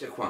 这块